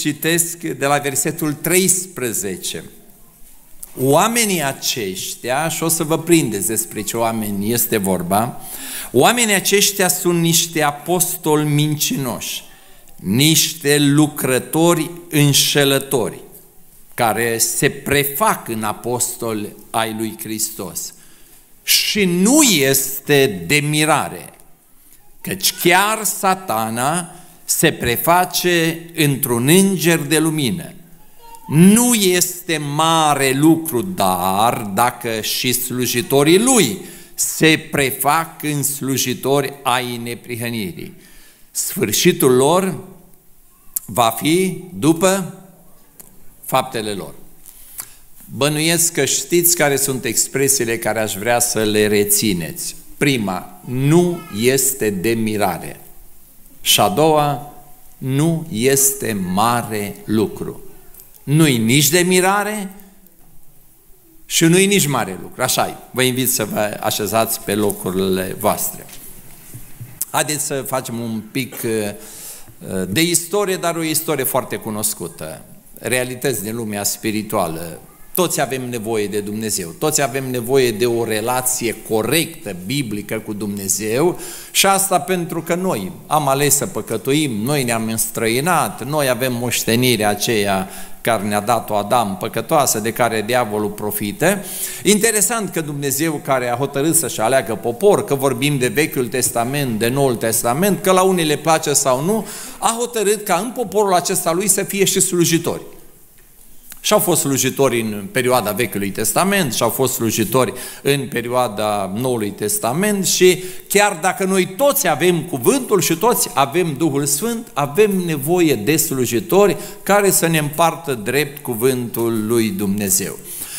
citesc de la versetul 13. Oamenii aceștia, și o să vă prindeți despre ce oameni este vorba, oamenii aceștia sunt niște apostoli mincinoși, niște lucrători înșelători, care se prefac în apostoli ai lui Hristos. Și nu este de mirare, căci chiar satana se preface într-un înger de lumină. Nu este mare lucru, dar dacă și slujitorii lui se prefac în slujitori ai neprihănirii. Sfârșitul lor va fi după faptele lor. Bănuiesc că știți care sunt expresiile care aș vrea să le rețineți. Prima, nu este de mirare. Și a doua, nu este mare lucru. Nu-i nici de mirare și nu-i nici mare lucru. așa -i. Vă invit să vă așezați pe locurile voastre. Haideți să facem un pic uh, de istorie, dar o istorie foarte cunoscută. Realități din lumea spirituală. Toți avem nevoie de Dumnezeu, toți avem nevoie de o relație corectă, biblică cu Dumnezeu și asta pentru că noi am ales să păcătuim, noi ne-am înstrăinat, noi avem moștenirea aceea care ne-a dat-o Adam, păcătoasă, de care diavolul profite. Interesant că Dumnezeu care a hotărât să-și aleagă popor, că vorbim de Vechiul Testament, de Noul Testament, că la unii le place sau nu, a hotărât ca în poporul acesta lui să fie și slujitori. Și au fost slujitori în perioada Vechiului Testament și au fost slujitori în perioada Noului Testament și chiar dacă noi toți avem cuvântul și toți avem Duhul Sfânt, avem nevoie de slujitori care să ne împartă drept cuvântul lui Dumnezeu.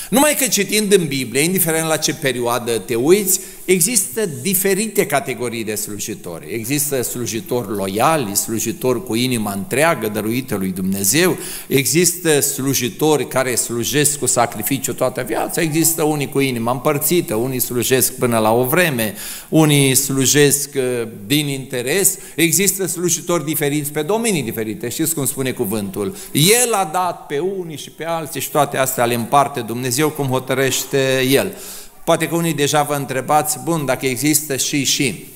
Numai că citind în Biblie, indiferent la ce perioadă te uiți, există diferite categorii de slujitori. Există slujitori loiali, slujitori cu inima întreagă dăruită lui Dumnezeu, există slujitori care slujesc cu sacrificiu toată viața, există unii cu inima împărțită, unii slujesc până la o vreme, unii slujesc uh, din interes, există slujitori diferiți pe domenii diferite, știți cum spune cuvântul. El a dat pe unii și pe alții și toate astea le împarte Dumnezeu cum hotărăște El. Poate că unii deja vă întrebați, bun, dacă există și și,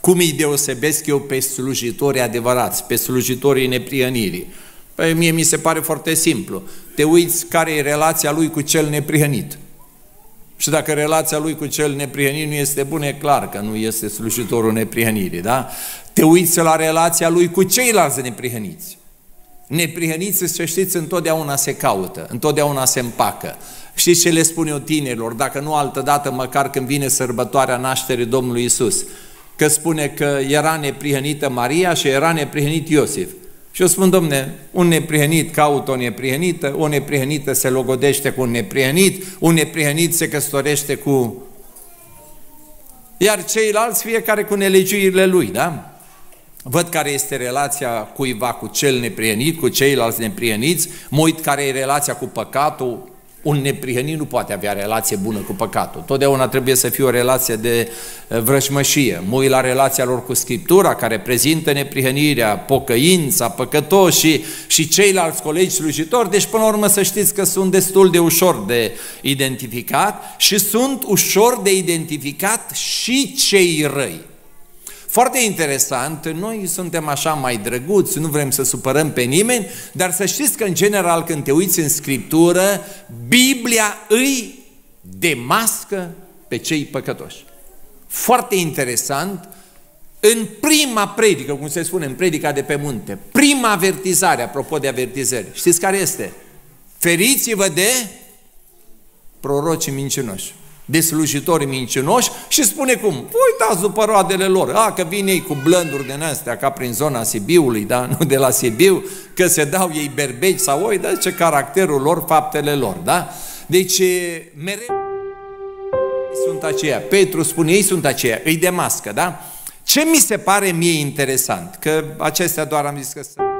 cum îi deosebesc eu pe slujitori adevărați, pe slujitorii neprihănirii? Păi mie mi se pare foarte simplu. Te uiți care e relația lui cu cel neprihănit. Și dacă relația lui cu cel neprihănit nu este bună, e clar că nu este slujitorul neprihănirii, da? Te uiți la relația lui cu ceilalți neprihăniți. Neprihăniți, să știți, întotdeauna se caută, întotdeauna se împacă. Știți ce le spun eu tinerilor, dacă nu altă dată, măcar când vine sărbătoarea nașterii Domnului Isus, că spune că era neprihănită Maria și era neprihănit Iosif. Și eu spun, domne, un neprihănit caută o neprihănită, o neprihănită se logodește cu un neprihănit, un neprihănit se căsătorește cu... Iar ceilalți, fiecare cu nelegiurile lui, da? Văd care este relația cuiva cu cel neprihănit, cu ceilalți neprihăniți, mă uit care e relația cu păcatul, un neprihănit nu poate avea relație bună cu păcatul. Totdeauna trebuie să fie o relație de eh, vrăjmășie. Mă uit la relația lor cu Scriptura, care prezintă neprihănirea, pocăința, păcătoșii și ceilalți colegi slujitori. Deci, până la urmă, să știți că sunt destul de ușor de identificat și sunt ușor de identificat și cei răi. Foarte interesant, noi suntem așa mai drăguți, nu vrem să supărăm pe nimeni, dar să știți că în general când te uiți în Scriptură, Biblia îi demască pe cei păcătoși. Foarte interesant, în prima predică, cum se spune, în predica de pe munte, prima avertizare, apropo de avertizări, știți care este? Feriți-vă de prorocii mincinoși de slujitori mincinoși și spune cum, uitați după roadele lor, a, că vin ei cu blânduri din astea, ca prin zona Sibiului, da, nu de la Sibiu, că se dau ei berbeci sau oi, dar ce caracterul lor, faptele lor, da? Deci, mereu sunt aceia, Petru spune, ei sunt aceia, îi demască, da? Ce mi se pare mie interesant, că acestea doar am zis că sunt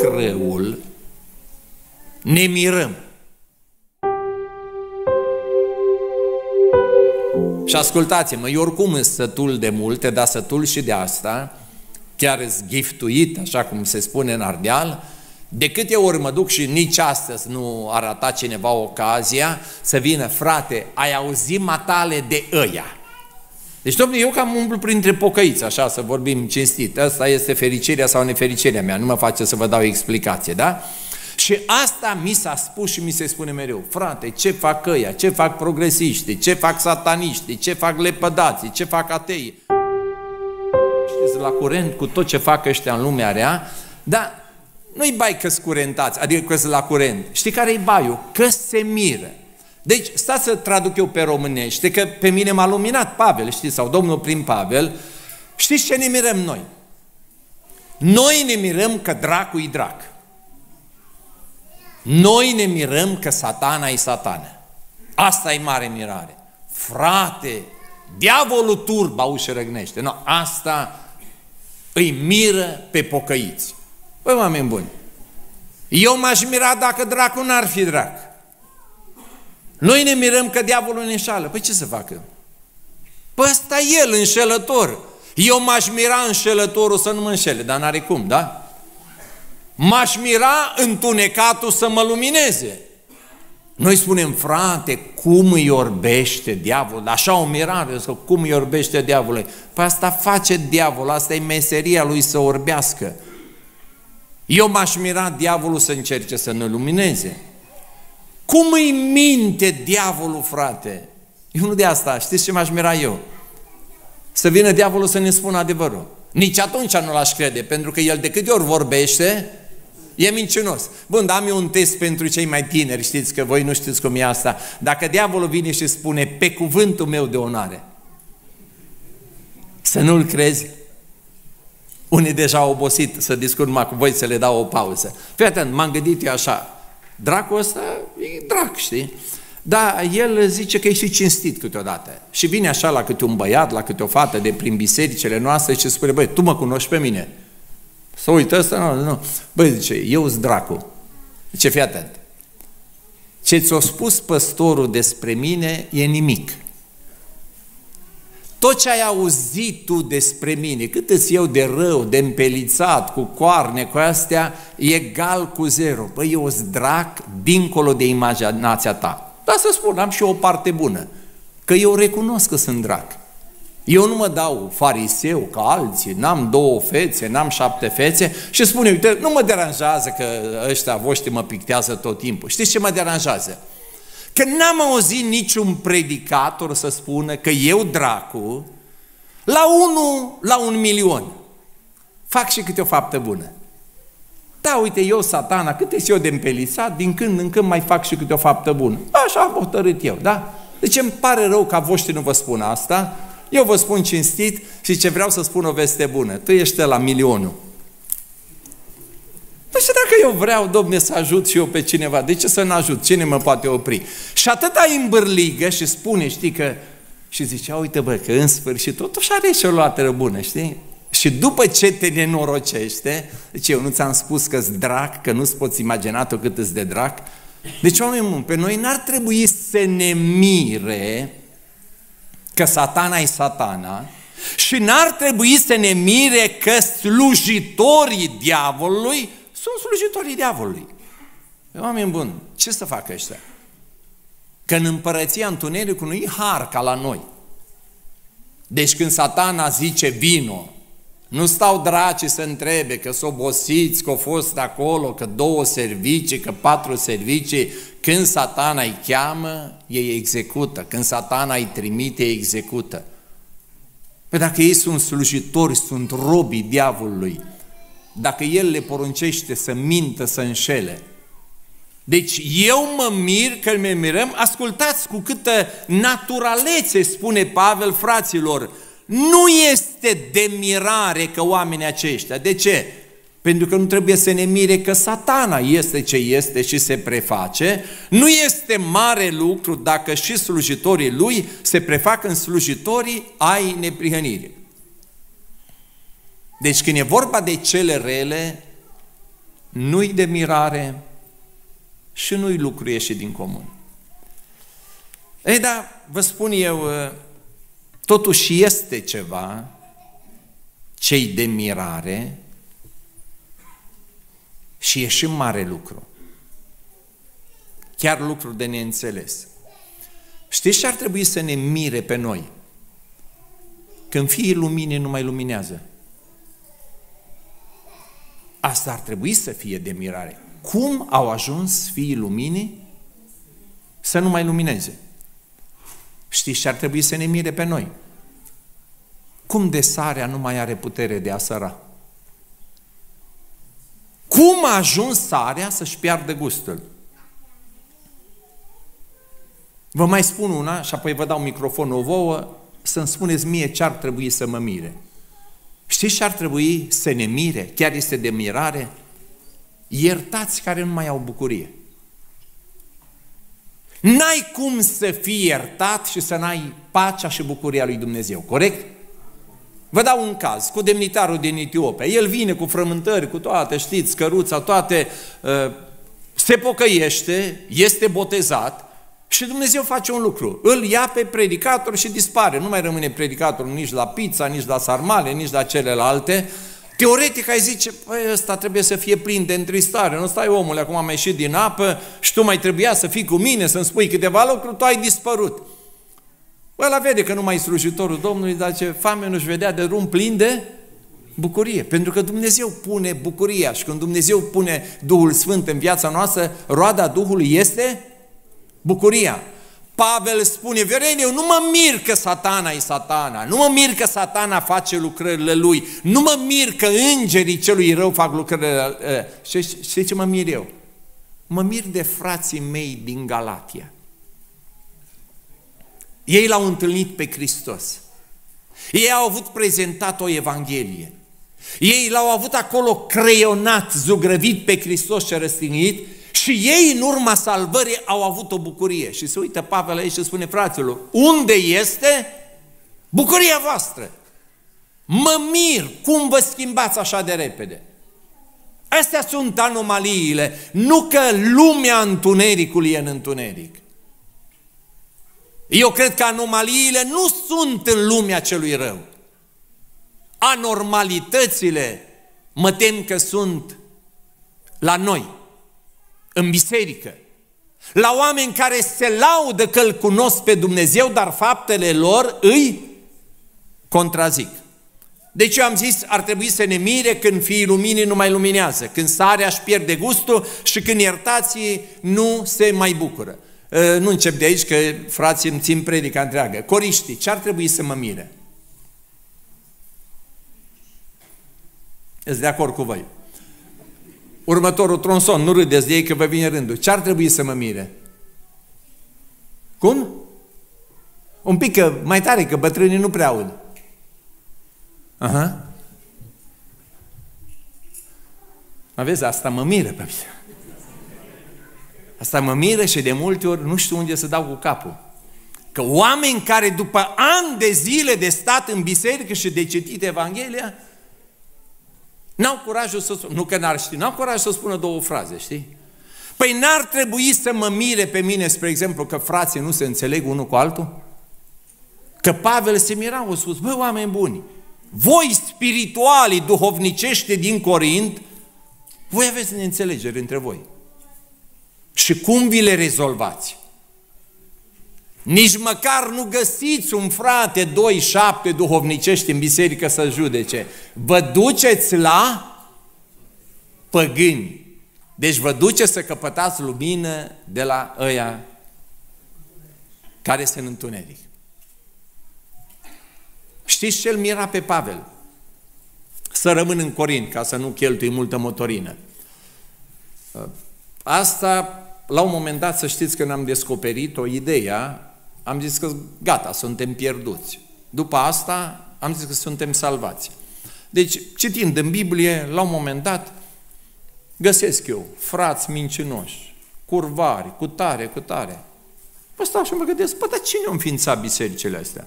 răul, ne mirăm. Și ascultați-mă, eu oricum sunt sătul de multe, dar sătul și de asta, chiar îți giftuit, așa cum se spune în Ardeal, de câte ori mă duc și nici astăzi nu a ratat cineva ocazia să vină, frate, ai auzit matale de ăia. Deci, domnule, eu cam umplu printre pocăiți, așa, să vorbim cinstit. Asta este fericirea sau nefericirea mea, nu mă face să vă dau explicație, da? Și asta mi s-a spus și mi se spune mereu, frate, ce fac ăia, ce fac progresiștii, ce fac sataniștii, ce fac lepădații, ce fac atei. Știți, la curent cu tot ce fac ăștia în lumea rea, dar nu-i bai că curentați, adică că la curent. Știi care e baiul? Că se miră. Deci, stați să traduc eu pe românește, că pe mine m-a luminat Pavel, știți, sau Domnul prin Pavel. Știți ce ne mirăm noi? Noi ne mirăm că dracu e drac. Noi ne mirăm că satana e satană. Asta e mare mirare. Frate, diavolul turba ușă răgnește. No, asta îi miră pe pocăiți. Păi, oameni buni, eu m-aș mira dacă dracu n-ar fi drac. Noi ne mirăm că diavolul ne înșală. Păi ce să facă? Păi ăsta e el, înșelător. Eu m-aș mira înșelătorul să nu mă înșele, dar n-are cum, da? M-aș mira întunecatul să mă lumineze. Noi spunem, frate, cum îi orbește diavolul? Așa o mirare, să cum îi orbește diavolul? Păi asta face diavolul, asta e meseria lui să orbească. Eu m-aș mira diavolul să încerce să ne lumineze. Cum îi minte diavolul, frate? Eu nu de asta, știți ce m-aș mira eu? Să vină diavolul să ne spună adevărul. Nici atunci nu l-aș crede, pentru că el de câte ori vorbește, e mincinos. Bun, dar am eu un test pentru cei mai tineri, știți că voi nu știți cum e asta. Dacă diavolul vine și spune, pe cuvântul meu de onoare, să nu-l crezi, unii deja au obosit să discut numai cu voi să le dau o pauză. Fii atent, m-am gândit eu așa, dracul ăsta e drac, știi? Dar el zice că e și cinstit câteodată. Și vine așa la câte un băiat, la câte o fată de prin bisericile noastre și spune, băi, tu mă cunoști pe mine. Să uită ăsta? Nu, nu. Băi, zice, eu sunt dracul. Zice, fii atent. Ce ți-a spus păstorul despre mine e nimic. Tot ce ai auzit tu despre mine, cât îți eu de rău, de împelițat, cu coarne, cu astea, e egal cu zero. Păi eu sunt drac dincolo de imaginația ta. Dar să spun, am și o parte bună, că eu recunosc că sunt drac. Eu nu mă dau fariseu ca alții, n-am două fețe, n-am șapte fețe și spune, uite, nu mă deranjează că ăștia voștri mă pictează tot timpul. Știți ce mă deranjează? Că n-am auzit niciun predicator să spună că eu, dracu, la unul, la un milion, fac și câte o faptă bună. Da, uite, eu, satana, cât e eu de împelisat, din când în când mai fac și câte o faptă bună. Așa am hotărât eu, da? Deci îmi pare rău ca voștri nu vă spun asta, eu vă spun cinstit și ce vreau să spun o veste bună. Tu ești la milionul. Păi și dacă eu vreau, domne, să ajut și eu pe cineva, de ce să nu ajut? Cine mă poate opri? Și atâta îmbârligă și spune, știi că... Și zicea, uite bă, că în sfârșit totuși are și o luateră bună, știi? Și după ce te nenorocește, deci eu nu ți-am spus că-s drac, că nu-ți poți imagina tu cât îți de drac, deci, oameni buni, pe noi n-ar trebui să ne mire că satana e satana și n-ar trebui să ne mire că slujitorii diavolului sunt slujitorii diavolului. Oameni buni, ce să facă ăștia? Că în împărăția întunericului nu e har ca la noi. Deci când satana zice vino, nu stau dracii să întrebe că s-o obosiți, că au fost acolo, că două servicii, că patru servicii. Când satana îi cheamă, ei execută. Când satana îi trimite, ei execută. Păi dacă ei sunt slujitori, sunt robii diavolului, dacă el le poruncește să mintă, să înșele, deci eu mă mir că ne mirăm, ascultați cu câtă naturalețe spune Pavel fraților, nu este de mirare că oamenii aceștia. De ce? Pentru că nu trebuie să ne mire că satana este ce este și se preface. Nu este mare lucru dacă și slujitorii lui se prefac în slujitorii ai neprihănirii. Deci când e vorba de cele rele, nu-i de mirare și nu-i lucru ieșit din comun. Ei da, vă spun eu, totuși este ceva cei de mirare și e și mare lucru. Chiar lucru de neînțeles. Știți ce ar trebui să ne mire pe noi? Când fiii luminii nu mai luminează. Asta ar trebui să fie de mirare. Cum au ajuns fiii luminii să nu mai lumineze? Știți ce ar trebui să ne mire pe noi? Cum de sarea nu mai are putere de a săra? Cum a ajuns sarea să-și piardă gustul? Vă mai spun una și apoi vă dau microfonul vouă să-mi spuneți mie ce ar trebui să mă mire. Știți ce ar trebui să ne mire? Chiar este de mirare? Iertați care nu mai au bucurie. N-ai cum să fii iertat și să n-ai pacea și bucuria lui Dumnezeu, corect? Vă dau un caz, cu demnitarul din Etiopia. El vine cu frământări, cu toate, știți, căruța, toate, uh, se pocăiește, este botezat și Dumnezeu face un lucru. Îl ia pe predicator și dispare. Nu mai rămâne predicatorul nici la pizza, nici la sarmale, nici la celelalte. Teoretic ai zice, păi ăsta trebuie să fie plin de întristare. Nu stai omule, acum am ieșit din apă și tu mai trebuia să fii cu mine, să-mi spui câteva lucruri, tu ai dispărut. Ăla vede că nu mai e slujitorul Domnului, dar ce fame nu-și vedea de drum plin de bucurie. Pentru că Dumnezeu pune bucuria și când Dumnezeu pune Duhul Sfânt în viața noastră, roada Duhului este bucuria. Pavel spune, Vereniu, nu mă mir că satana e satana, nu mă mir că satana face lucrările lui, nu mă mir că îngerii celui rău fac lucrările lui. Știi ce mă mir eu? Mă mir de frații mei din Galatia. Ei l-au întâlnit pe Hristos. Ei au avut prezentat o Evanghelie. Ei l-au avut acolo creionat, zugrăvit pe Hristos și răstignit și ei în urma salvării au avut o bucurie. Și se uită Pavel aici și spune fraților, unde este bucuria voastră? Mă mir cum vă schimbați așa de repede. Astea sunt anomaliile, nu că lumea întunericului e în întuneric. Eu cred că anomaliile nu sunt în lumea celui rău. Anormalitățile mă tem că sunt la noi, în biserică, la oameni care se laudă că îl cunosc pe Dumnezeu, dar faptele lor îi contrazic. Deci eu am zis, ar trebui să ne mire când fiii luminii nu mai luminează, când sarea își pierde gustul și când iertații nu se mai bucură. Ă, nu încep de aici că frații îmi țin predica întreagă. Coriștii, ce ar trebui să mă mire? Ești de acord cu voi. Următorul tronson, nu râdeți de ei că vă vine rândul. Ce ar trebui să mă mire? Cum? Un pic că, mai tare, că bătrânii nu prea aud. Aha. Aveți, asta mă miră pe mine. Asta mă miră și de multe ori nu știu unde să dau cu capul. Că oameni care după ani de zile de stat în biserică și de citit Evanghelia, n-au curajul să spună, nu că n-ar ști, n-au curajul să spună două fraze, știi? Păi n-ar trebui să mă mire pe mine, spre exemplu, că frații nu se înțeleg unul cu altul? Că Pavel se mira, au spus, băi, oameni buni, voi spiritualii, duhovnicește din Corint, voi aveți neînțelegeri între voi. Și cum vi le rezolvați? Nici măcar nu găsiți un frate, doi, șapte duhovnicești în biserică să judece. Vă duceți la păgâni. Deci vă duceți să căpătați lumină de la ăia care se în întuneric. Știți ce îl mira pe Pavel? Să rămân în Corint, ca să nu cheltui multă motorină. Asta la un moment dat, să știți că ne-am descoperit-o ideea, am zis că gata, suntem pierduți. După asta am zis că suntem salvați. Deci, citind în Biblie, la un moment dat, găsesc eu frați mincinoși, curvari, cu tare, cu tare. Păi stau și mă gândesc, păi, dar cine a înființat bisericile astea?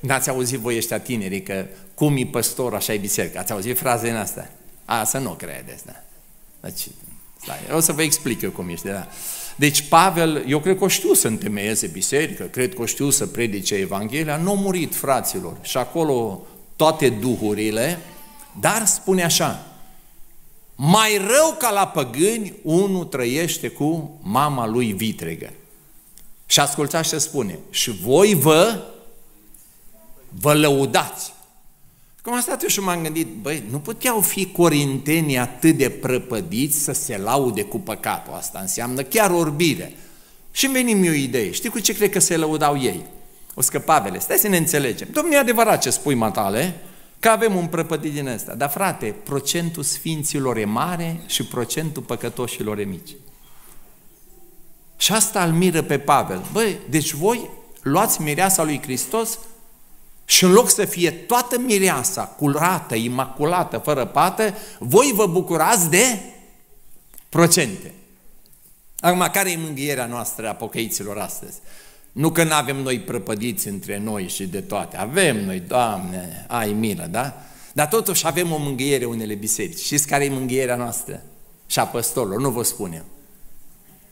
N-ați auzit voi ăștia tinerii că cum e păstor, așa e biserică. Ați auzit frazele în astea? A, să nu credeți, da. Deci, Stai, o să vă explic eu cum este, da. Deci Pavel, eu cred că o știu să întemeieze biserică, cred că o știu să predice Evanghelia, nu a murit fraților și acolo toate duhurile, dar spune așa, mai rău ca la păgâni, unul trăiește cu mama lui vitregă. Și ascultați ce spune, și voi vă, vă lăudați. Cum am stat eu și m-am gândit, băi, nu puteau fi corintenii atât de prăpădiți să se laude cu păcatul. Asta înseamnă chiar orbire. Și îmi veni mie o idee. Știi cu ce cred că se lăudau ei? O scăpavele. Stai să ne înțelegem. Domnule, e adevărat ce spui, matale, că avem un prăpădit din ăsta. Dar, frate, procentul sfinților e mare și procentul păcătoșilor e mici. Și asta îl miră pe Pavel. Băi, deci voi luați mireasa lui Hristos și în loc să fie toată mireasa curată, imaculată, fără pată, voi vă bucurați de procente. Acum, care e mângâierea noastră a pocăiților astăzi? Nu că nu avem noi prăpădiți între noi și de toate. Avem noi, Doamne, ai milă, da? Dar totuși avem o mângâiere unele biserici. Știți care e mângâierea noastră? Și a păstorilor, nu vă spunem.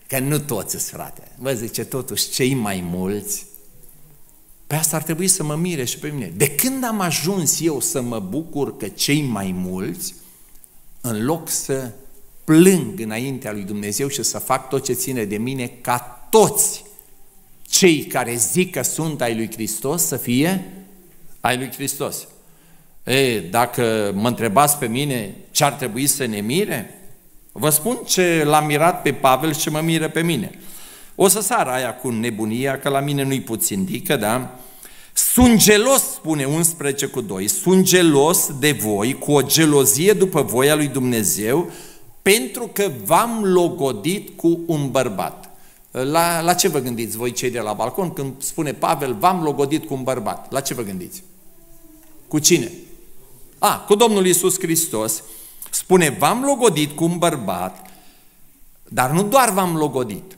Că nu toți sunt frate. Vă zice totuși, cei mai mulți pe asta ar trebui să mă mire și pe mine. De când am ajuns eu să mă bucur că cei mai mulți, în loc să plâng înaintea lui Dumnezeu și să fac tot ce ține de mine, ca toți cei care zic că sunt ai lui Hristos să fie ai lui Hristos. E, dacă mă întrebați pe mine ce ar trebui să ne mire, vă spun ce l-a mirat pe Pavel și ce mă miră pe mine. O să sară aia cu nebunia, că la mine nu-i puțin dică, da? Sunt gelos, spune 11 cu 2, sunt gelos de voi cu o gelozie după voia lui Dumnezeu, pentru că v-am logodit cu un bărbat. La, la ce vă gândiți voi cei de la balcon când spune Pavel, v-am logodit cu un bărbat? La ce vă gândiți? Cu cine? A, cu Domnul Isus Hristos. Spune, v-am logodit cu un bărbat, dar nu doar v-am logodit,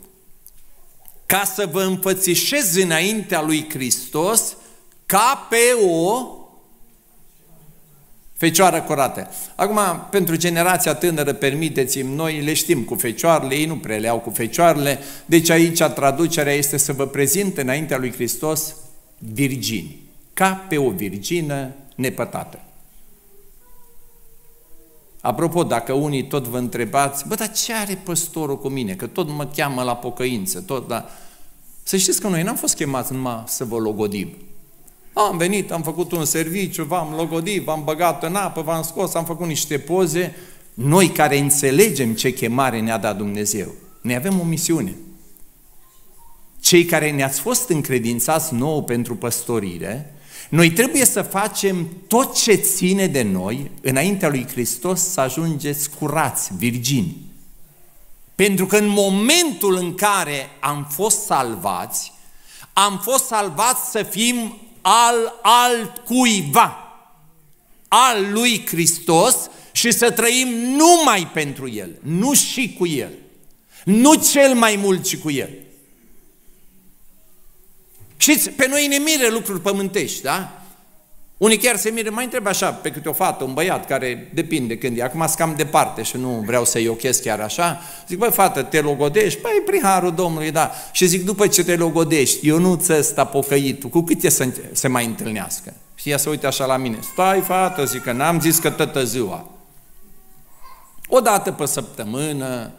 ca să vă înfățișez înaintea lui Hristos ca pe o fecioară curată. Acum, pentru generația tânără, permiteți-mi, noi le știm cu fecioarele, ei nu prea le au cu fecioarele, deci aici traducerea este să vă prezint înaintea lui Hristos virgini, ca pe o virgină nepătată. Apropo, dacă unii tot vă întrebați, bă, dar ce are păstorul cu mine? Că tot mă cheamă la pocăință, tot, dar... Să știți că noi n-am fost chemați numai să vă logodim. Am venit, am făcut un serviciu, v-am logodit, v-am băgat în apă, v-am scos, am făcut niște poze. Noi care înțelegem ce chemare ne-a dat Dumnezeu, ne avem o misiune. Cei care ne-ați fost încredințați nouă pentru păstorire, noi trebuie să facem tot ce ține de noi înaintea lui Hristos să ajungeți curați, virgini. Pentru că în momentul în care am fost salvați, am fost salvați să fim al altcuiva, al lui Hristos și să trăim numai pentru El, nu și cu El. Nu cel mai mult, ci cu El. Știți, pe noi ne mire lucruri pământești, da? Unii chiar se mire, mai întreb așa pe câte o fată, un băiat care depinde când e, acum cam departe și nu vreau să-i ochez chiar așa, zic, băi fată, te logodești? Păi, prin harul Domnului, da. Și zic, după ce te logodești, eu nu ți ăsta pocăit, cu cât e să se mai întâlnească? Și ea se uite așa la mine, stai fată, zic că n-am zis că tătă ziua. O dată pe săptămână,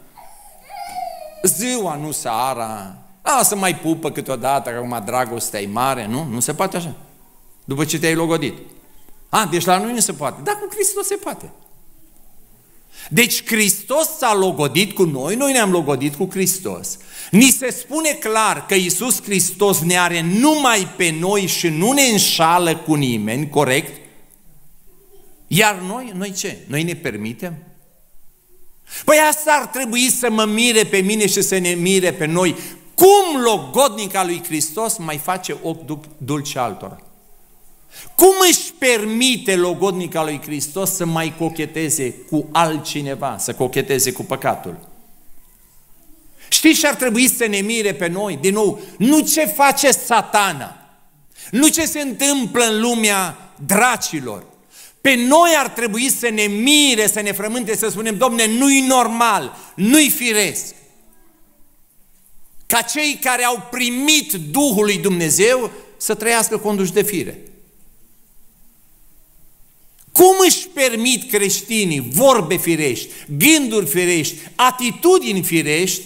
ziua, nu seara, a, să mai pupă câteodată, că acum dragostea e mare, nu? Nu se poate așa. După ce te-ai logodit. A, deci la noi nu se poate. Dar cu Hristos se poate. Deci Hristos s-a logodit cu noi, noi ne-am logodit cu Hristos. Ni se spune clar că Isus Hristos ne are numai pe noi și nu ne înșală cu nimeni, corect? Iar noi, noi ce? Noi ne permitem? Păi asta ar trebui să mă mire pe mine și să ne mire pe noi. Cum logodnica lui Hristos mai face ochi dulce altora? Cum își permite logodnica lui Hristos să mai cocheteze cu altcineva, să cocheteze cu păcatul? Știți ce ar trebui să ne mire pe noi? Din nou, nu ce face satana, nu ce se întâmplă în lumea dracilor. Pe noi ar trebui să ne mire, să ne frământe, să spunem, domne, nu-i normal, nu-i firesc. Ca cei care au primit Duhul lui Dumnezeu să trăiască conduși de fire. Cum își permit creștinii vorbe firești, gânduri firești, atitudini firești,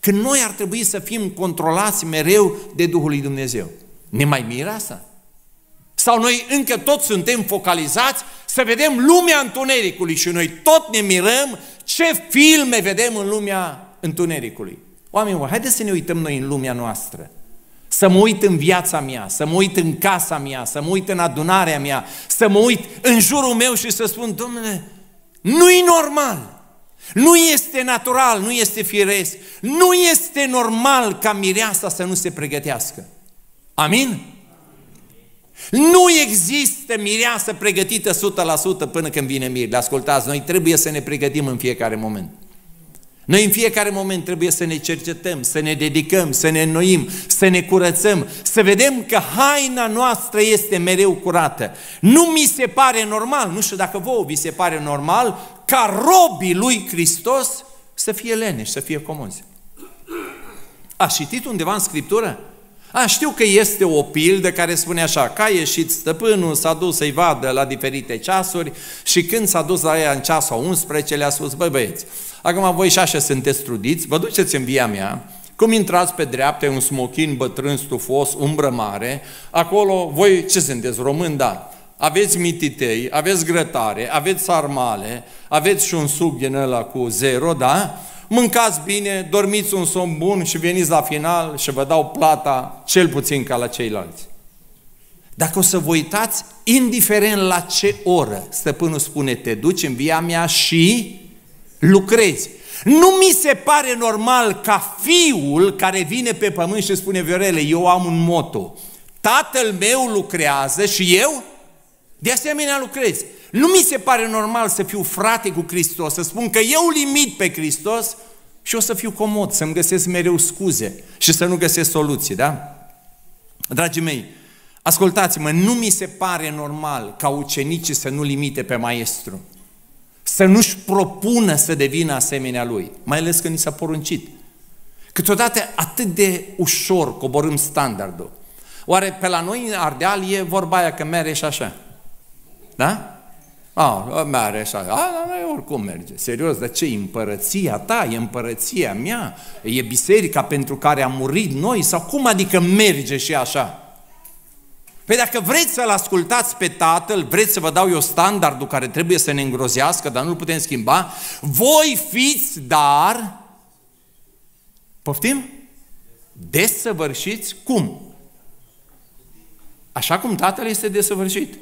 când noi ar trebui să fim controlați mereu de Duhul lui Dumnezeu? Ne mai miră asta? Sau noi încă tot suntem focalizați să vedem lumea întunericului și noi tot ne mirăm ce filme vedem în lumea întunericului. Oameni, haideți să ne uităm noi în lumea noastră. Să mă uit în viața mea, să mă uit în casa mea, să mă uit în adunarea mea, să mă uit în jurul meu și să spun, domnule, nu-i normal, nu este natural, nu este firesc, nu este normal ca mireasa să nu se pregătească. Amin? Nu există mireasă pregătită 100% până când vine mir. Ascultați, noi trebuie să ne pregătim în fiecare moment. Noi în fiecare moment trebuie să ne cercetăm, să ne dedicăm, să ne înnoim, să ne curățăm, să vedem că haina noastră este mereu curată. Nu mi se pare normal, nu știu dacă vouă vi se pare normal, ca robii lui Hristos să fie leneși, să fie comozi. A citit undeva în Scriptură? A, știu că este o pildă care spune așa, că a ieșit stăpânul, s-a dus să-i vadă la diferite ceasuri și când s-a dus la ea în ceasul 11, le-a spus, băi băieți, acum voi și așa sunteți trudiți, vă duceți în via mea, cum intrați pe dreapta, un smochin bătrân, stufos, umbră mare, acolo voi ce sunteți, români, da, aveți mititei, aveți grătare, aveți sarmale, aveți și un suc din ăla cu zero, da? Mâncați bine, dormiți un somn bun și veniți la final și vă dau plata cel puțin ca la ceilalți. Dacă o să vă uitați, indiferent la ce oră, stăpânul spune, te duci în via mea și lucrezi. Nu mi se pare normal ca fiul care vine pe pământ și spune, Viorele, eu am un moto. Tatăl meu lucrează și eu de asemenea lucrez. Nu mi se pare normal să fiu frate cu Hristos, să spun că eu limit pe Hristos și o să fiu comod, să-mi găsesc mereu scuze și să nu găsesc soluții, da? Dragii mei, ascultați-mă, nu mi se pare normal ca ucenicii să nu limite pe maestru, să nu-și propună să devină asemenea lui, mai ales când ni s-a poruncit. Câteodată atât de ușor coborâm standardul. Oare pe la noi în Ardeal e vorba aia că mere și așa? Da? A, merge așa. A, dar noi oricum merge. Serios, de ce? Împărăția ta, e împărăția mea, e biserica pentru care am murit noi, sau cum adică merge și așa? Păi dacă vreți să-L ascultați pe Tatăl, vreți să vă dau eu standardul care trebuie să ne îngrozească, dar nu-l putem schimba, voi fiți, dar, poftim? Desăvârșiți cum? Așa cum Tatăl este desăvârșit.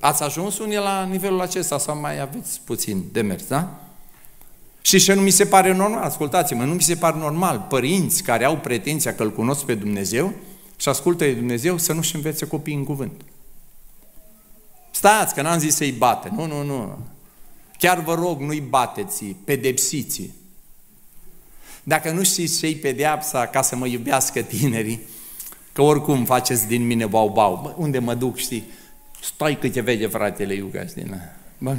Ați ajuns unii la nivelul acesta sau mai aveți puțin de mers, da? Și ce nu mi se pare normal, ascultați-mă, nu mi se pare normal părinți care au pretenția că îl cunosc pe Dumnezeu și ascultă de Dumnezeu să nu-și învețe copiii în cuvânt. Stați, că n-am zis să-i bate. Nu, nu, nu. Chiar vă rog, nu-i bateți, pedepsiți Dacă nu știți ce-i pedeapsa ca să mă iubească tinerii, că oricum faceți din mine bau-bau. Bă, unde mă duc, știi? Stai că te vede fratele Iuga, știi? Bă,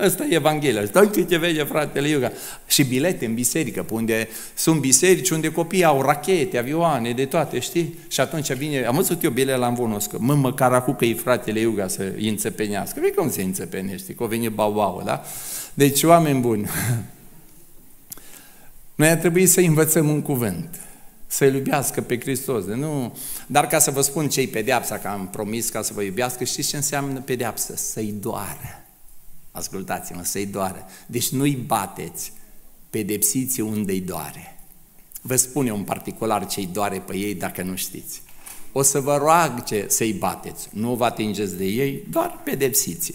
ăsta e Evanghelia, stai că te vede fratele Iuga. Și bilete în biserică, pe unde sunt biserici unde copiii au rachete, avioane, de toate, știi? Și atunci vine, am văzut eu bile la învonoscă, mă, măcar acum că e fratele Iuga să îi înțepenească. Vei cum se înțepenește, că o vine bau da? Deci, oameni buni, noi ar trebui să învățăm un cuvânt să-L iubească pe Hristos. Nu... Dar ca să vă spun ce-i pedeapsa, că am promis ca să vă iubească, știți ce înseamnă pedeapsă? Să-i doară. Ascultați-mă, să-i doară. Deci nu-i bateți, pedepsiți unde-i doare. Vă spun eu în particular ce-i doare pe ei dacă nu știți. O să vă rog ce să-i bateți, nu vă atingeți de ei, doar pedepsiți.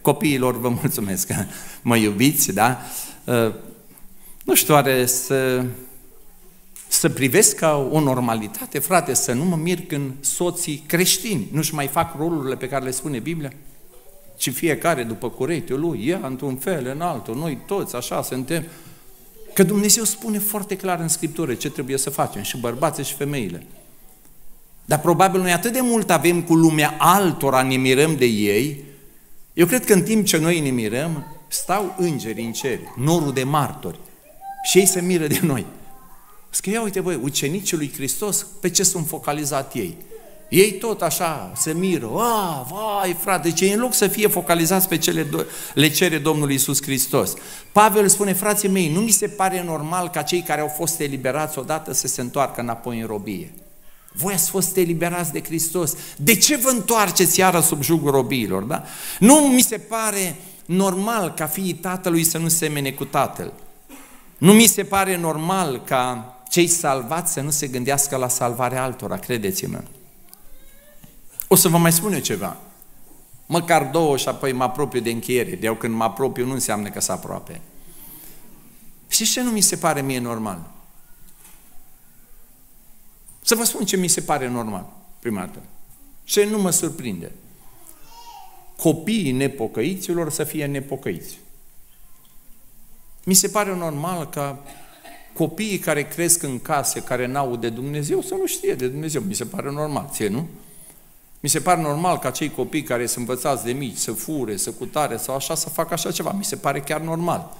Copiilor vă mulțumesc că mă iubiți, da? Nu știu, oare să să privesc ca o normalitate, frate, să nu mă mir când soții creștini nu-și mai fac rolurile pe care le spune Biblia, ci fiecare după curetul lui, ia într-un fel, în altul, noi toți așa suntem. Că Dumnezeu spune foarte clar în Scriptură ce trebuie să facem, și bărbații și femeile. Dar probabil noi atât de mult avem cu lumea altora, ne mirăm de ei, eu cred că în timp ce noi ne mirăm, stau îngeri în cer, norul de martori, și ei se miră de noi. Scria, uite băi, ucenicii lui Hristos, pe ce sunt focalizat ei? Ei tot așa se miră, a, vai frate, deci în loc să fie focalizați pe cele do- le cere Domnul Iisus Hristos. Pavel spune, frații mei, nu mi se pare normal ca cei care au fost eliberați odată să se întoarcă înapoi în robie. Voi ați fost eliberați de Hristos. De ce vă întoarceți iară sub jugul robiilor? Da? Nu mi se pare normal ca fiii tatălui să nu semene cu tatăl. Nu mi se pare normal ca cei salvați să nu se gândească la salvarea altora, credeți-mă. O să vă mai spun eu ceva. Măcar două și apoi mă apropiu de încheiere. De eu când mă apropiu nu înseamnă că sunt aproape. Și ce nu mi se pare mie normal? Să vă spun ce mi se pare normal, prima dată. Ce nu mă surprinde. Copiii nepocăiților să fie nepocăiți. Mi se pare normal ca copiii care cresc în case, care n-au de Dumnezeu, să nu știe de Dumnezeu. Mi se pare normal, ție, nu? Mi se pare normal ca cei copii care sunt învățați de mici să fure, să cutare sau așa, să facă așa ceva. Mi se pare chiar normal.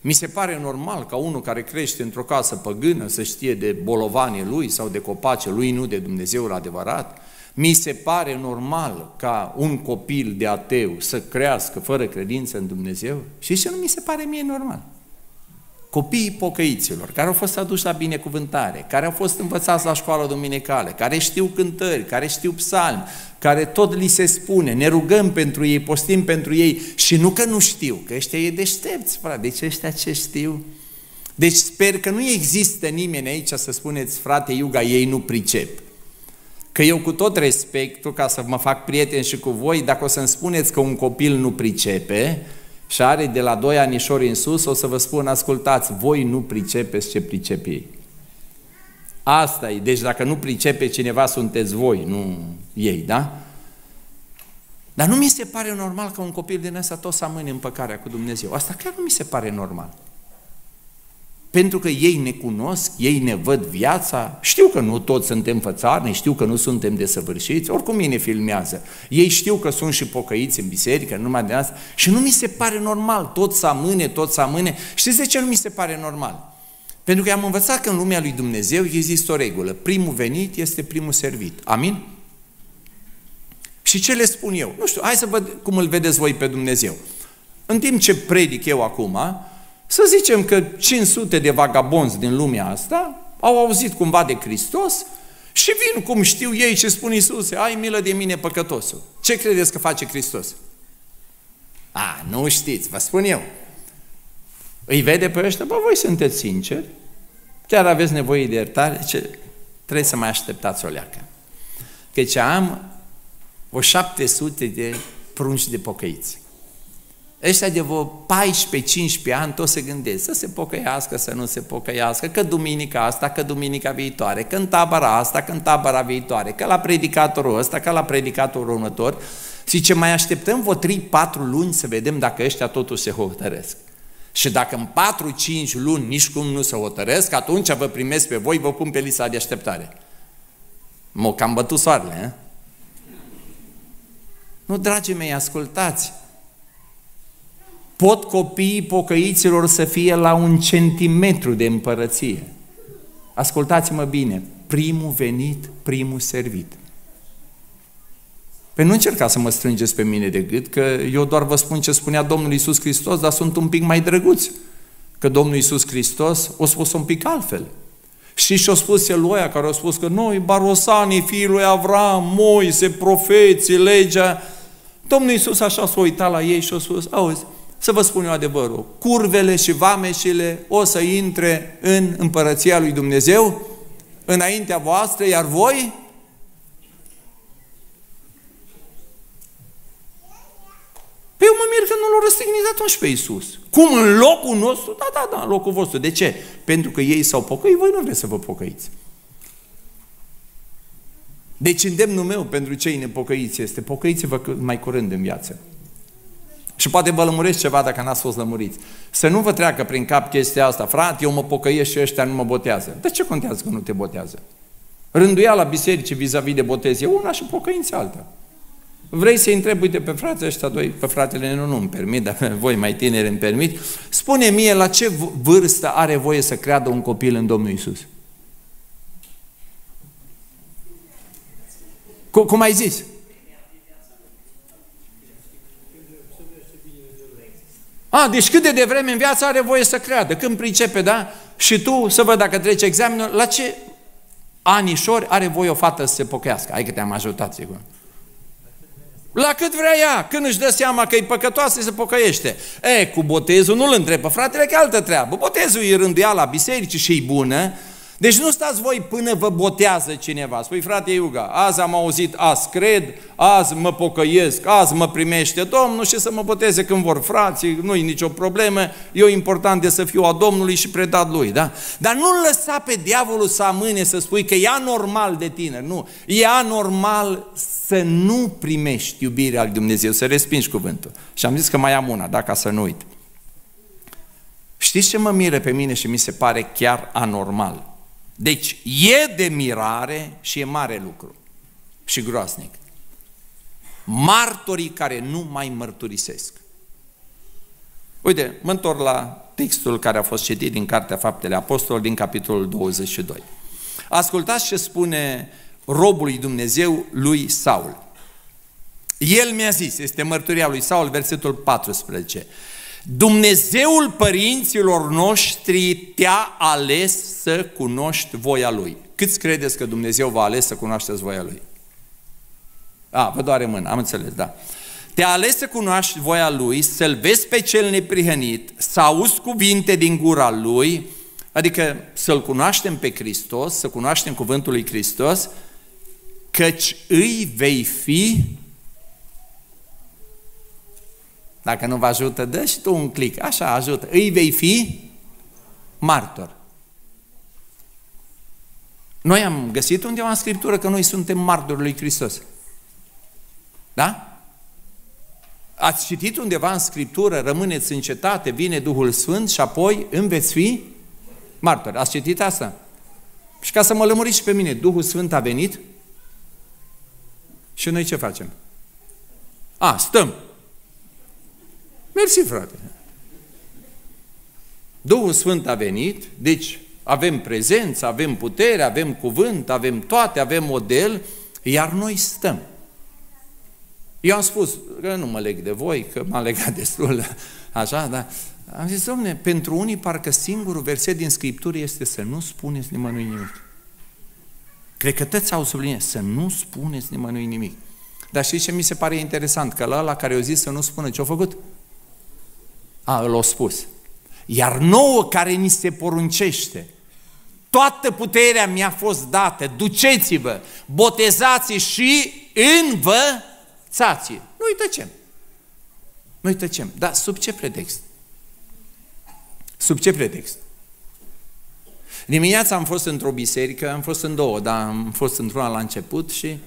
Mi se pare normal ca unul care crește într-o casă păgână să știe de bolovanie lui sau de copace lui, nu de Dumnezeul adevărat. Mi se pare normal ca un copil de ateu să crească fără credință în Dumnezeu. Și ce nu mi se pare mie normal? Copiii pocăiților, care au fost aduși la binecuvântare, care au fost învățați la școală duminicală, care știu cântări, care știu psalmi, care tot li se spune, ne rugăm pentru ei, postim pentru ei și nu că nu știu, că ăștia e deștepți, frate, deci ăștia ce știu? Deci sper că nu există nimeni aici să spuneți, frate Iuga, ei nu pricep. Că eu cu tot respectul, ca să mă fac prieten și cu voi, dacă o să-mi spuneți că un copil nu pricepe, și are de la doi anișori în sus, o să vă spun, ascultați, voi nu pricepeți ce pricep ei. Asta e. Deci dacă nu pricepe cineva, sunteți voi, nu ei, da? Dar nu mi se pare normal că un copil din ăsta tot să amâne împăcarea cu Dumnezeu. Asta chiar nu mi se pare normal. Pentru că ei ne cunosc, ei ne văd viața, știu că nu toți suntem fățarni, știu că nu suntem desăvârșiți, oricum ei ne filmează. Ei știu că sunt și pocăiți în biserică, numai de asta, și nu mi se pare normal, tot să amâne, tot să amâne. Știți de ce nu mi se pare normal? Pentru că am învățat că în lumea lui Dumnezeu există o regulă. Primul venit este primul servit. Amin? Și ce le spun eu? Nu știu, hai să văd cum îl vedeți voi pe Dumnezeu. În timp ce predic eu acum, să zicem că 500 de vagabonzi din lumea asta au auzit cumva de Hristos și vin cum știu ei ce spun Iisuse, ai milă de mine păcătosul. Ce credeți că face Hristos? A, nu știți, vă spun eu. Îi vede pe ăștia, bă, voi sunteți sinceri, chiar aveți nevoie de iertare, ce, trebuie să mai așteptați o leacă. Căci am o 700 de prunci de pocăiți. Ăștia de vreo 14-15 ani tot se gândesc să se pocăiască, să nu se pocăiască, că duminica asta, că duminica viitoare, că în tabăra asta, că în tabăra viitoare, că la predicatorul ăsta, că la predicatorul următor. Și ce mai așteptăm vreo 3-4 luni să vedem dacă ăștia totuși se hotărăsc. Și dacă în 4-5 luni nici cum nu se hotărăsc, atunci vă primesc pe voi, vă pun pe lista de așteptare. M-au cam bătut soarele, eh? Nu, dragii mei, ascultați, pot copiii pocăiților să fie la un centimetru de împărăție. Ascultați-mă bine, primul venit, primul servit. Păi nu încerca să mă strângeți pe mine de gât, că eu doar vă spun ce spunea Domnul Iisus Hristos, dar sunt un pic mai drăguț. Că Domnul Iisus Hristos o spus un pic altfel. Și și-o spus Eloia, care a spus că noi, barosanii, fiii lui Avram, Moise, profeții, legea, Domnul Iisus așa s-a uitat la ei și a spus, auzi, să vă spun eu adevărul, curvele și vameșile o să intre în împărăția lui Dumnezeu înaintea voastră, iar voi Păi eu mă mir că nu l-au răstignit atunci pe Iisus. Cum în locul nostru? Da, da, da, în locul vostru. De ce? Pentru că ei s-au pocăit, voi nu vreți să vă pocăiți. Deci îndemnul meu pentru cei nepocăiți este pocăiți-vă mai curând în viață. Și poate vă lămuresc ceva dacă n-ați fost lămuriți. Să nu vă treacă prin cap chestia asta, frate, eu mă pocăiesc și ăștia nu mă botează. De ce contează că nu te botează? Rânduia la biserici vis-a-vis de botez e una și pocăință alta. Vrei să-i întrebi, uite, pe fratele ăștia doi, pe fratele nu, nu-mi permit, dar pe voi mai tineri îmi permit, spune mie la ce vârstă are voie să creadă un copil în Domnul Isus. Cum ai zis? A, deci cât de devreme în viață are voie să creadă? Când pricepe, da? Și tu să văd dacă treci examenul, la ce anișori are voie o fată să se pocăiască? Hai că te-am ajutat, sigur. La cât vrea ea, când își dă seama că e păcătoasă, se pocăiește. E, cu botezul nu-l întrebă, fratele, că altă treabă. Botezul e rânduiala bisericii și e bună, deci nu stați voi până vă botează cineva. Spui, frate Iuga, azi am auzit, azi cred, azi mă pocăiesc, azi mă primește Domnul și să mă boteze când vor frații, nu e nicio problemă, eu important de să fiu a Domnului și predat lui, da? Dar nu lăsa pe diavolul să amâne, să spui că e anormal de tine, nu. E anormal să nu primești iubirea lui Dumnezeu, să respingi cuvântul. Și am zis că mai am una, da, ca să nu uit. Știți ce mă miră pe mine și mi se pare chiar anormal? Deci e de mirare și e mare lucru și groaznic. Martorii care nu mai mărturisesc. Uite, mă întorc la textul care a fost citit din Cartea Faptele Apostol din capitolul 22. Ascultați ce spune robul lui Dumnezeu lui Saul. El mi-a zis, este mărturia lui Saul, versetul 14, Dumnezeul părinților noștri te-a ales să cunoști voia Lui. Câți credeți că Dumnezeu v-a ales să cunoașteți voia Lui? A, vă doare mână, am înțeles, da. Te-a ales să cunoști voia Lui, să-L vezi pe cel neprihănit, să auzi cuvinte din gura Lui, adică să-L cunoaștem pe Hristos, să cunoaștem cuvântul lui Hristos, căci îi vei fi dacă nu vă ajută, dă și tu un click. Așa, ajută. Îi vei fi martor. Noi am găsit undeva în Scriptură că noi suntem martori lui Hristos. Da? Ați citit undeva în Scriptură, rămâneți în cetate, vine Duhul Sfânt și apoi îmi veți fi martori. Ați citit asta? Și ca să mă lămuriți și pe mine, Duhul Sfânt a venit și noi ce facem? A, stăm. Mersi, frate. Duhul Sfânt a venit, deci avem prezență, avem putere, avem cuvânt, avem toate, avem model, iar noi stăm. Eu am spus că nu mă leg de voi, că m-am legat destul, așa, dar am zis, domne, pentru unii parcă singurul verset din Scriptură este să nu spuneți nimănui nimic. Cred că toți au subliniat, să nu spuneți nimănui nimic. Dar știți ce mi se pare interesant? Că la ăla care o zis să nu spună, ce-a făcut? A, îl-a spus. Iar nouă care ni se poruncește, toată puterea mi-a fost dată, duceți-vă, botezați și învățați. Noi tăcem. Noi tăcem. Dar sub ce pretext? Sub ce pretext? Dimineața am fost într-o biserică, am fost în două, dar am fost într-una la început și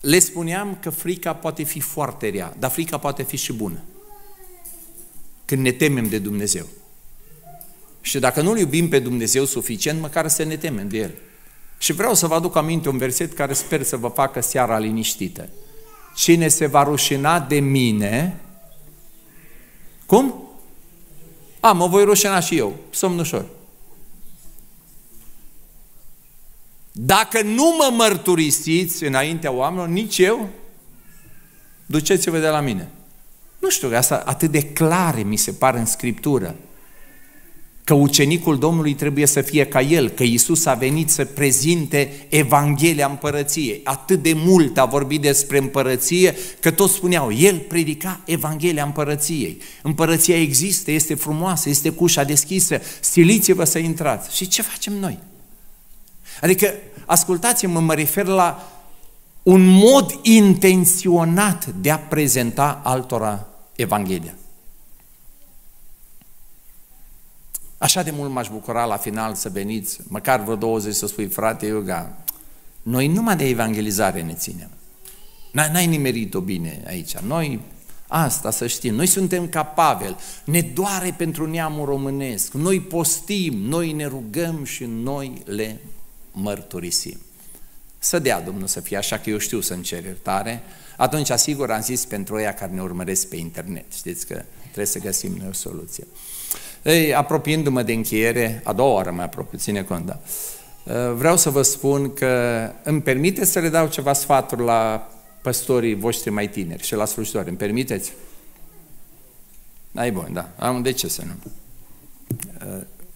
le spuneam că frica poate fi foarte rea, dar frica poate fi și bună când ne temem de Dumnezeu. Și dacă nu-L iubim pe Dumnezeu suficient, măcar să ne temem de El. Și vreau să vă aduc aminte un verset care sper să vă facă seara liniștită. Cine se va rușina de mine, cum? A, mă voi rușina și eu, somn ușor. Dacă nu mă mărturisiți înaintea oamenilor, nici eu, duceți-vă de la mine. Nu știu, asta atât de clare mi se pare în Scriptură. Că ucenicul Domnului trebuie să fie ca el, că Iisus a venit să prezinte Evanghelia împărăției. Atât de mult a vorbit despre împărăție, că toți spuneau, el predica Evanghelia împărăției. Împărăția există, este frumoasă, este cu ușa deschisă, stiliți-vă să intrați. Și ce facem noi? Adică, ascultați-mă, mă refer la un mod intenționat de a prezenta altora Evanghelia. Așa de mult m-aș bucura la final să veniți, măcar vreo 20 să spui, frate Iuga, noi numai de evangelizare ne ținem. N-ai nimerit-o bine aici. Noi, asta să știm, noi suntem ca Pavel, ne doare pentru neamul românesc, noi postim, noi ne rugăm și noi le mărturisim. Să dea Domnul să fie așa că eu știu să-mi cer iertare. Atunci, asigur, am zis pentru ăia care ne urmăresc pe internet. Știți că trebuie să găsim noi o soluție. Ei, apropiindu-mă de încheiere, a doua oară mai apropiu, ține cont, da. Vreau să vă spun că îmi permite să le dau ceva sfaturi la păstorii voștri mai tineri și la slujitori. Îmi permiteți? Ai bun, da. Am de ce să nu?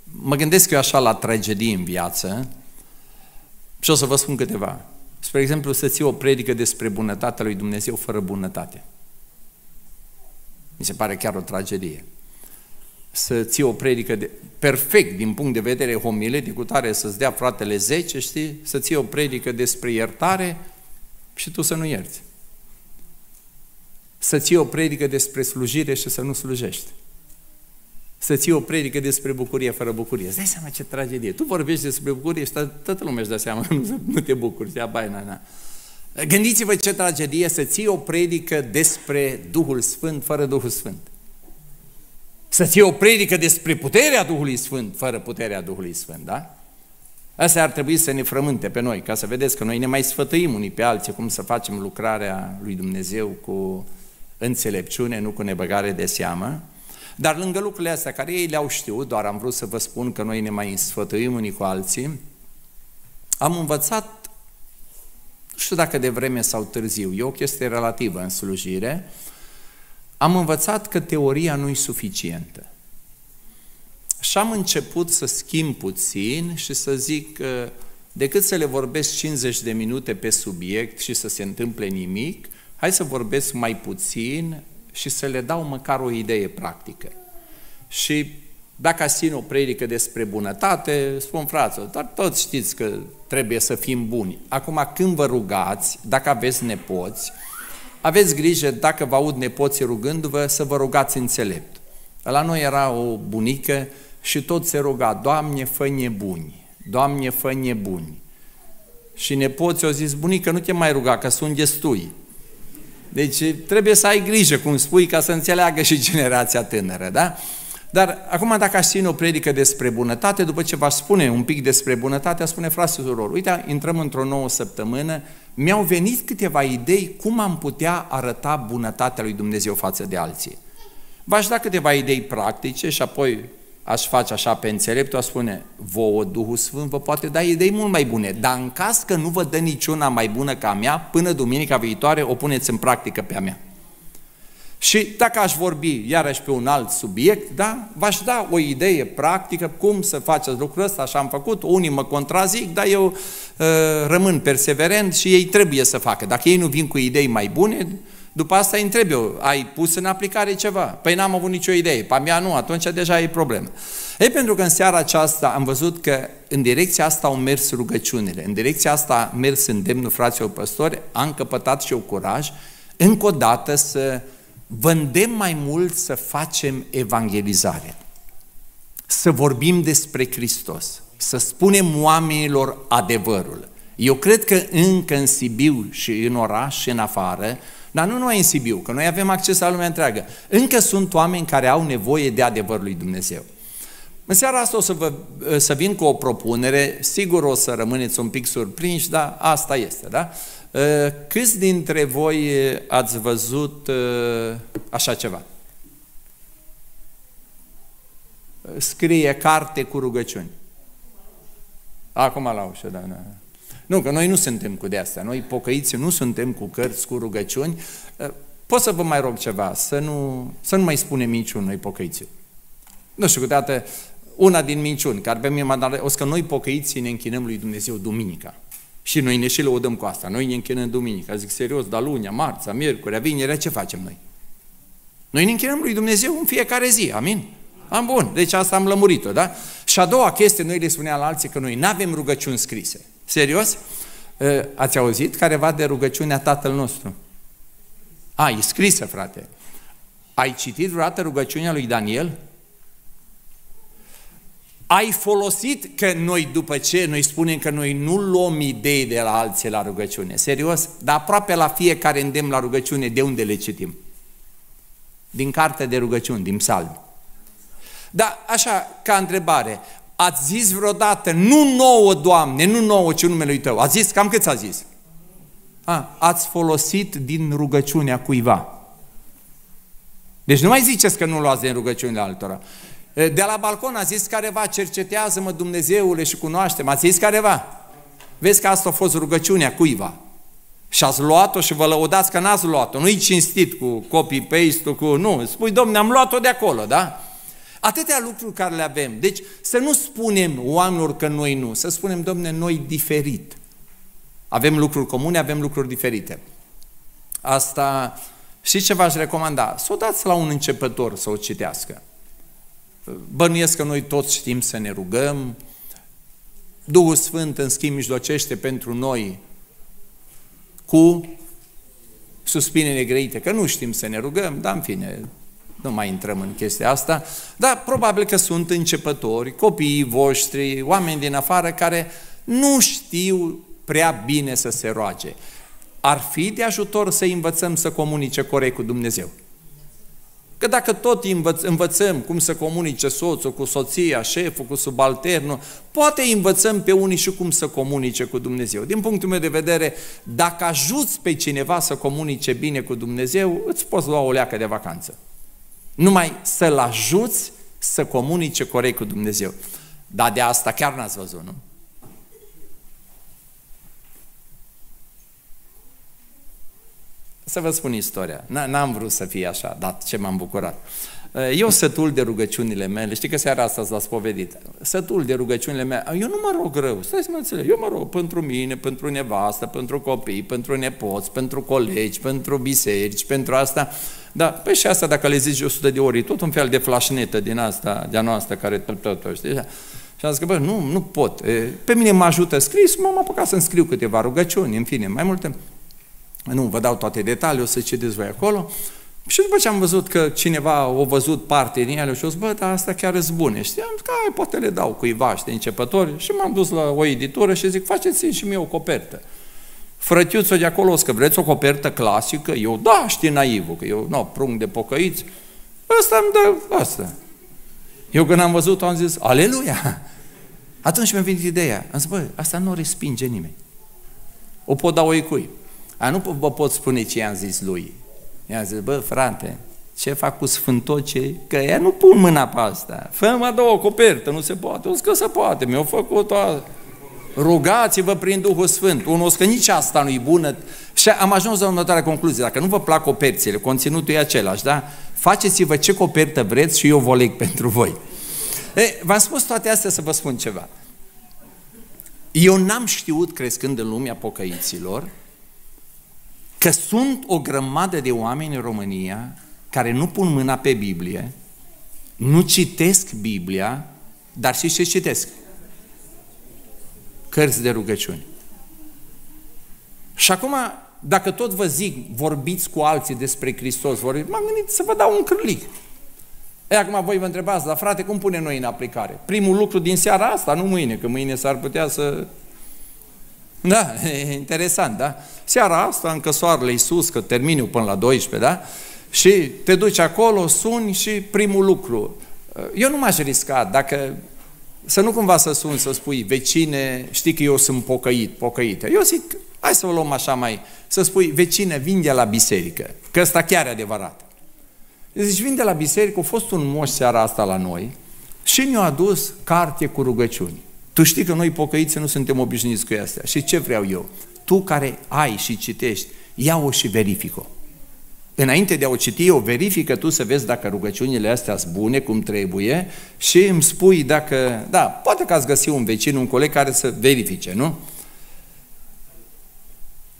Mă gândesc eu așa la tragedii în viață și o să vă spun câteva. Spre exemplu, să ții o predică despre bunătatea lui Dumnezeu fără bunătate. Mi se pare chiar o tragedie. Să ții o predică de, perfect din punct de vedere homiletic, cu tare să-ți dea fratele 10, știi? Să ții o predică despre iertare și tu să nu ierți. Să ții o predică despre slujire și să nu slujești. Să ții o predică despre bucurie fără bucurie. Îți dai seama ce tragedie. Tu vorbești despre bucurie și toată lumea își dă seama, nu, nu te bucuri, ia bai, na, na. Gândiți-vă ce tragedie să ții o predică despre Duhul Sfânt fără Duhul Sfânt. Să ții o predică despre puterea Duhului Sfânt fără puterea Duhului Sfânt, da? Asta ar trebui să ne frământe pe noi, ca să vedeți că noi ne mai sfătăim unii pe alții cum să facem lucrarea lui Dumnezeu cu înțelepciune, nu cu nebăgare de seamă. Dar lângă lucrurile astea, care ei le-au știut, doar am vrut să vă spun că noi ne mai sfătuim unii cu alții, am învățat, nu știu dacă de vreme sau târziu, e o chestie relativă în slujire, am învățat că teoria nu e suficientă. Și am început să schimb puțin și să zic că decât să le vorbesc 50 de minute pe subiect și să se întâmple nimic, hai să vorbesc mai puțin și să le dau măcar o idee practică. Și dacă țin o predică despre bunătate, spun fraților, dar toți știți că trebuie să fim buni. Acum, când vă rugați, dacă aveți nepoți, aveți grijă, dacă vă aud nepoții rugându-vă, să vă rugați înțelept. La noi era o bunică și tot se ruga, Doamne, fă nebuni, Doamne, fă nebuni. Și nepoții au zis, bunică, nu te mai ruga, că sunt destui. Deci trebuie să ai grijă, cum spui, ca să înțeleagă și generația tânără, da? Dar acum dacă aș ține o predică despre bunătate, după ce v-aș spune un pic despre bunătate, aș spune frate suror, uite, intrăm într-o nouă săptămână, mi-au venit câteva idei cum am putea arăta bunătatea lui Dumnezeu față de alții. V-aș da câteva idei practice și apoi aș face așa pe înțeleptul, aș spune, vouă Duhul Sfânt vă poate da idei mult mai bune, dar în caz că nu vă dă niciuna mai bună ca a mea, până duminica viitoare o puneți în practică pe a mea. Și dacă aș vorbi iarăși pe un alt subiect, da, v-aș da o idee practică cum să faceți lucrul ăsta, așa am făcut, unii mă contrazic, dar eu uh, rămân perseverent și ei trebuie să facă. Dacă ei nu vin cu idei mai bune, după asta îi întreb eu, ai pus în aplicare ceva? Păi n-am avut nicio idee, pe mea nu, atunci deja e problemă. Ei, pentru că în seara aceasta am văzut că în direcția asta au mers rugăciunile, în direcția asta a mers îndemnul fraților păstori, am căpătat și eu curaj, încă o dată să vândem mai mult să facem evangelizare, să vorbim despre Hristos, să spunem oamenilor adevărul. Eu cred că încă în Sibiu și în oraș și în afară, dar nu numai în Sibiu, că noi avem acces la lumea întreagă, încă sunt oameni care au nevoie de adevărul lui Dumnezeu. În seara asta o să, vă, să vin cu o propunere, sigur o să rămâneți un pic surprinși, dar asta este, da? Ă, câți dintre voi ați văzut ă, așa ceva? Scrie carte cu rugăciuni. Acum la ușă, da, da. Nu, că noi nu suntem cu de asta. Noi, pocăiți, nu suntem cu cărți, cu rugăciuni. Ă, pot să vă mai rog ceva, să nu, să nu mai spunem minciuni noi pocăiți. Nu știu, câteodată, una din minciuni, care pe mine m-a dat, o să că noi pocăiții ne închinăm lui Dumnezeu duminica. Și noi ne și lăudăm cu asta. Noi ne închinăm duminica. Zic serios, dar lunia, marța, miercurea, vinerea, ce facem noi? Noi ne închinăm lui Dumnezeu în fiecare zi. Amin? Am bun. Deci asta am lămurit-o, da? Și a doua chestie, noi le spuneam la alții că noi nu avem rugăciuni scrise. Serios? Ați auzit careva de rugăciunea Tatăl nostru? A, e scrisă, frate. Ai citit vreodată rugăciunea lui Daniel? ai folosit că noi după ce noi spunem că noi nu luăm idei de la alții la rugăciune, serios, dar aproape la fiecare îndemn la rugăciune, de unde le citim? Din carte de rugăciuni, din psalmi. Da, așa, ca întrebare, Ați zis vreodată, nu nouă, Doamne, nu nouă, ce numele Tău. Ați zis, cam cât a zis? A, ați folosit din rugăciunea cuiva. Deci nu mai ziceți că nu luați din rugăciunile altora. De la balcon a zis careva, cercetează-mă Dumnezeule și cunoaște-mă. Ați zis careva? Vezi că asta a fost rugăciunea cuiva. Și ați luat-o și vă lăudați că n-ați luat-o. Nu-i cinstit cu copy-paste-ul, cu... Nu, spui, domne, am luat-o de acolo, da? Atâtea lucruri care le avem. Deci să nu spunem oamenilor că noi nu, să spunem, domne, noi diferit. Avem lucruri comune, avem lucruri diferite. Asta, și ce v-aș recomanda? Să o dați la un începător să o citească. Bănuiesc că noi toți știm să ne rugăm, Duhul Sfânt, în schimb, mijlocește pentru noi cu suspine negreite, că nu știm să ne rugăm, dar în fine, nu mai intrăm în chestia asta, dar probabil că sunt începători, copiii voștri, oameni din afară care nu știu prea bine să se roage. Ar fi de ajutor să învățăm să comunice corect cu Dumnezeu. Că dacă tot învăț, învățăm cum să comunice soțul cu soția, șeful cu subalternul, poate învățăm pe unii și cum să comunice cu Dumnezeu. Din punctul meu de vedere, dacă ajuți pe cineva să comunice bine cu Dumnezeu, îți poți lua o leacă de vacanță. Numai să-l ajuți să comunice corect cu Dumnezeu. Dar de asta chiar n-ați văzut, nu? Să vă spun istoria. N-am vrut să fie așa, dar ce m-am bucurat. Eu sătul de rugăciunile mele, știi că seara asta s-a spovedit, sătul de rugăciunile mele, eu nu mă rog rău, stai să mă înțeleg, eu mă rog pentru mine, pentru nevastă, pentru copii, pentru nepoți, pentru colegi, pentru biserici, pentru asta, da, pe și asta dacă le zici 100 de ori, tot un fel de flașnetă din asta, de-a noastră, care tot, tot, tot știi? Și am zis că, bă, nu, nu pot. Pe mine mă ajută scris, m-am apucat să-mi scriu câteva rugăciuni, în fine, mai multe. Nu vă dau toate detalii, o să citeți voi acolo. Și după ce am văzut că cineva a văzut parte din ele și a zis, bă, dar asta chiar îți bune. Știam că ai, poate le dau cuiva, știi, începători. Și m-am dus la o editură și zic, faceți și mie o copertă. Frătiuță de acolo, că vreți o copertă clasică? Eu, da, știi naivul, că eu, nu, prung de pocăiți. Ăsta îmi dă asta. Eu când am văzut am zis, aleluia! Atunci mi-a venit ideea. Am zis, bă, asta nu respinge nimeni. O pot da cui. A, nu vă pot spune ce i-am zis lui. I-am zis, bă, frate, ce fac cu sfântoce? Că ea nu pun mâna pe asta. Fă-mă două o copertă, nu se poate. O că se poate, mi-au făcut-o. Rugați-vă prin Duhul Sfânt. Unul că nici asta nu-i bună. Și am ajuns la următoarea concluzie. Dacă nu vă plac coperțile, conținutul e același, da? Faceți-vă ce copertă vreți și eu vă leg pentru voi. V-am spus toate astea să vă spun ceva. Eu n-am știut, crescând în lumea pocăiților, că sunt o grămadă de oameni în România care nu pun mâna pe Biblie, nu citesc Biblia, dar și ce citesc? Cărți de rugăciuni. Și acum, dacă tot vă zic, vorbiți cu alții despre Hristos, vorbiți, m-am gândit să vă dau un cârlic. E, acum voi vă întrebați, dar frate, cum punem noi în aplicare? Primul lucru din seara asta, nu mâine, că mâine s-ar putea să da, e interesant, da? Seara asta, încă soarele sus, că terminiu până la 12, da? Și te duci acolo, suni și primul lucru. Eu nu m-aș risca, dacă să nu cumva să sun să spui, vecine, știi că eu sunt pocăit, pocăită. Eu zic, hai să o luăm așa mai, să spui, vecine, vin de la biserică, că ăsta chiar e adevărat. Zici, vin de la biserică, a fost un moș seara asta la noi și ne-a adus carte cu rugăciuni. Tu știi că noi pocăiți nu suntem obișnuiți cu astea. Și ce vreau eu? Tu care ai și citești, ia-o și verifică Înainte de a o citi, o verifică tu să vezi dacă rugăciunile astea sunt bune, cum trebuie, și îmi spui dacă, da, poate că ați găsit un vecin, un coleg care să verifice, nu?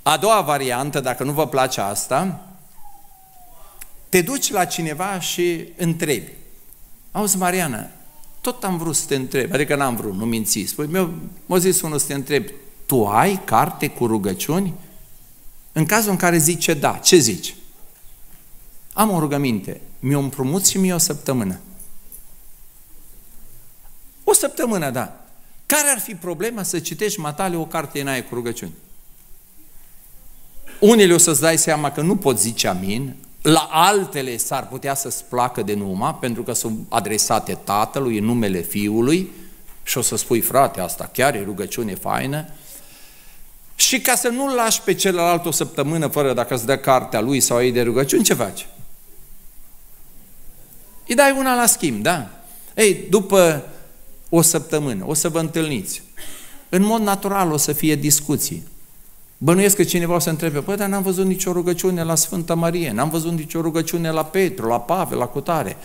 A doua variantă, dacă nu vă place asta, te duci la cineva și întrebi. Auzi, Mariana, tot am vrut să te întreb, adică n-am vrut, nu minți. Spui, m-a zis unul să te întreb, tu ai carte cu rugăciuni? În cazul în care zice da, ce zici? Am o rugăminte, mi-o împrumut și mie o săptămână. O săptămână, da. Care ar fi problema să citești matale o carte în aia cu rugăciuni? Unele o să-ți dai seama că nu poți zice amin, la altele s-ar putea să-ți placă de numai, pentru că sunt adresate tatălui în numele fiului Și o să spui, frate, asta chiar e rugăciune faină? Și ca să nu-l lași pe celălalt o săptămână fără dacă îți dă cartea lui sau ei de rugăciuni, ce faci? Îi dai una la schimb, da? Ei, după o săptămână, o să vă întâlniți. În mod natural o să fie discuții. Bănuiesc că cineva o să întrebe, păi, dar n-am văzut nicio rugăciune la Sfânta Marie, n-am văzut nicio rugăciune la Petru, la Pavel, la Cutare.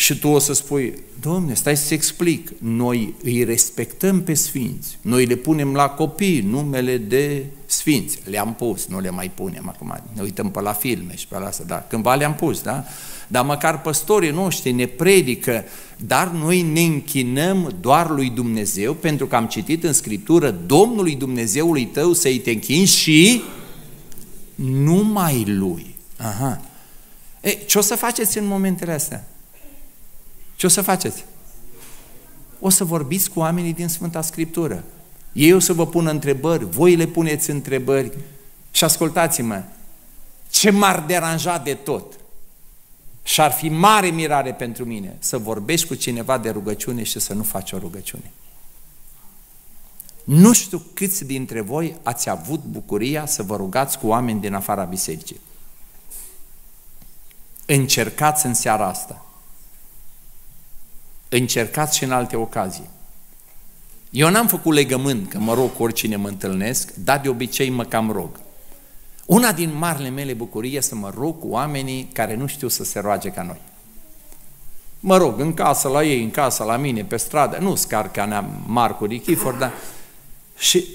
Și tu o să spui, Domne, stai să explic, noi îi respectăm pe sfinți, noi le punem la copii numele de sfinți, le-am pus, nu le mai punem acum, ne uităm pe la filme și pe la asta, da, cândva le-am pus, da? Dar măcar păstorii noștri ne predică, dar noi ne închinăm doar lui Dumnezeu, pentru că am citit în Scriptură, Domnului Dumnezeului tău să-i te închini și numai Lui. Aha. E, ce o să faceți în momentele astea? Ce o să faceți? O să vorbiți cu oamenii din Sfânta Scriptură. Ei o să vă pună întrebări, voi le puneți întrebări și ascultați-mă, ce m-ar deranja de tot și ar fi mare mirare pentru mine să vorbești cu cineva de rugăciune și să nu faci o rugăciune. Nu știu câți dintre voi ați avut bucuria să vă rugați cu oameni din afara bisericii. Încercați în seara asta încercați și în alte ocazii. Eu n-am făcut legământ că mă rog cu oricine mă întâlnesc, dar de obicei mă cam rog. Una din marile mele bucurii e să mă rog cu oamenii care nu știu să se roage ca noi. Mă rog, în casă la ei, în casă la mine, pe stradă, nu scar ca nea Marcu Chifor, dar... Și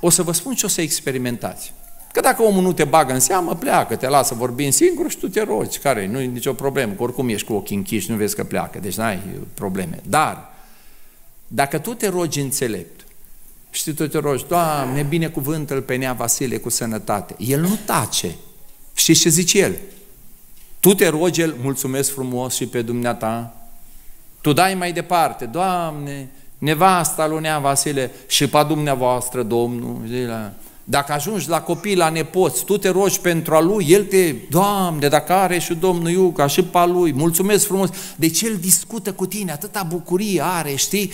o să vă spun ce o să experimentați. Că dacă omul nu te bagă în seamă, pleacă, te lasă vorbind singur și tu te rogi, care nu e nicio problemă, că oricum ești cu ochii închiși, nu vezi că pleacă, deci n-ai probleme. Dar, dacă tu te rogi înțelept, și tu te rogi, Doamne, binecuvântă-l pe Nea Vasile cu sănătate, el nu tace. Știți ce zice el? Tu te rogi, el, mulțumesc frumos și pe dumneata, tu dai mai departe, Doamne, nevasta lui Nea Vasile și pe dumneavoastră, Domnul, dacă ajungi la copii, la nepoți, tu te rogi pentru a lui, el te, Doamne, dacă are și Domnul Iuca și pa lui, mulțumesc frumos. Deci el discută cu tine, atâta bucurie are, știi,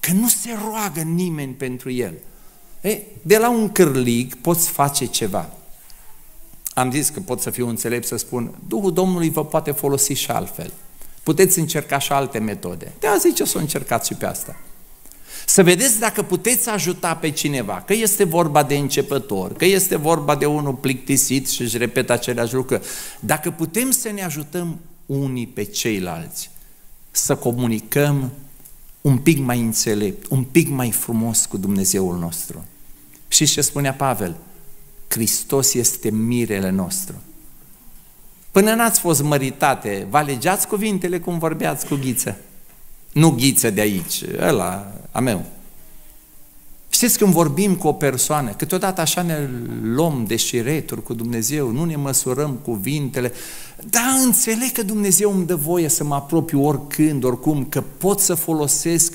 că nu se roagă nimeni pentru el. E, de la un cârlig poți face ceva. Am zis că pot să fiu înțelept să spun, Duhul Domnului vă poate folosi și altfel. Puteți încerca și alte metode. De azi zice să o încercați și pe asta. Să vedeți dacă puteți ajuta pe cineva, că este vorba de începător, că este vorba de unul plictisit și își repetă aceleași lucruri. Dacă putem să ne ajutăm unii pe ceilalți, să comunicăm un pic mai înțelept, un pic mai frumos cu Dumnezeul nostru. Și ce spunea Pavel? Hristos este mirele nostru. Până n-ați fost măritate, vă alegeați cuvintele cum vorbeați cu ghiță. Nu ghiță de aici, ăla a meu. Știți când vorbim cu o persoană, câteodată așa ne luăm de șireturi cu Dumnezeu, nu ne măsurăm cuvintele, dar înțeleg că Dumnezeu îmi dă voie să mă apropiu oricând, oricum, că pot să folosesc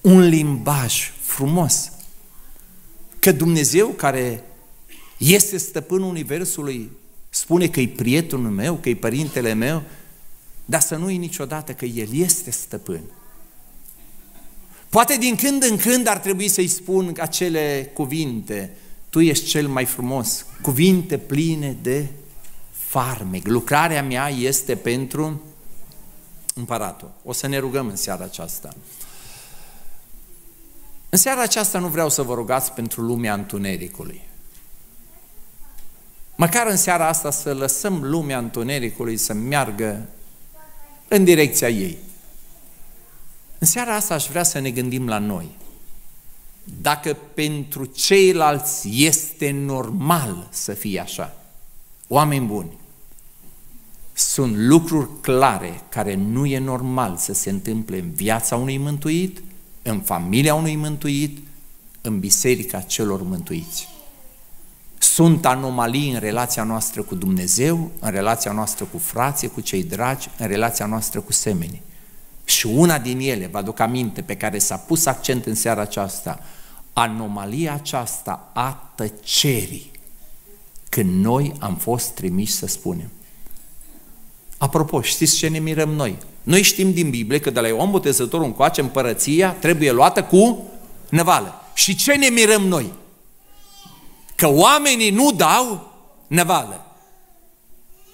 un limbaj frumos. Că Dumnezeu care este stăpânul Universului spune că e prietenul meu, că e părintele meu, dar să nu-i niciodată că El este stăpân. Poate din când în când ar trebui să-i spun acele cuvinte, tu ești cel mai frumos, cuvinte pline de farmec. Lucrarea mea este pentru împăratul. O să ne rugăm în seara aceasta. În seara aceasta nu vreau să vă rugați pentru lumea întunericului. Măcar în seara asta să lăsăm lumea întunericului să meargă în direcția ei. În seara asta aș vrea să ne gândim la noi. Dacă pentru ceilalți este normal să fie așa, oameni buni, sunt lucruri clare care nu e normal să se întâmple în viața unui mântuit, în familia unui mântuit, în biserica celor mântuiți. Sunt anomalii în relația noastră cu Dumnezeu, în relația noastră cu frații, cu cei dragi, în relația noastră cu semenii. Și una din ele, vă aduc aminte, pe care s-a pus accent în seara aceasta, anomalia aceasta a tăcerii, când noi am fost trimiși să spunem. Apropo, știți ce ne mirăm noi? Noi știm din Biblie că de la Ioan Botezătorul încoace împărăția trebuie luată cu năvală. Și ce ne mirăm noi? Că oamenii nu dau năvală.